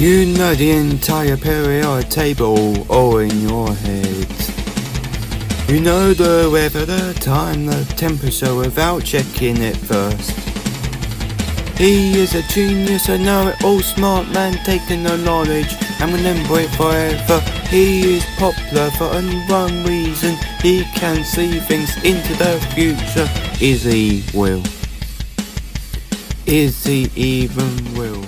You know the entire periodic table all in your head. You know the weather, the time, the temperature without checking it first. He is a genius, a know-it-all smart man taking the knowledge and remember it forever. He is popular for one reason. He can see things into the future. Is he will? Is he even will?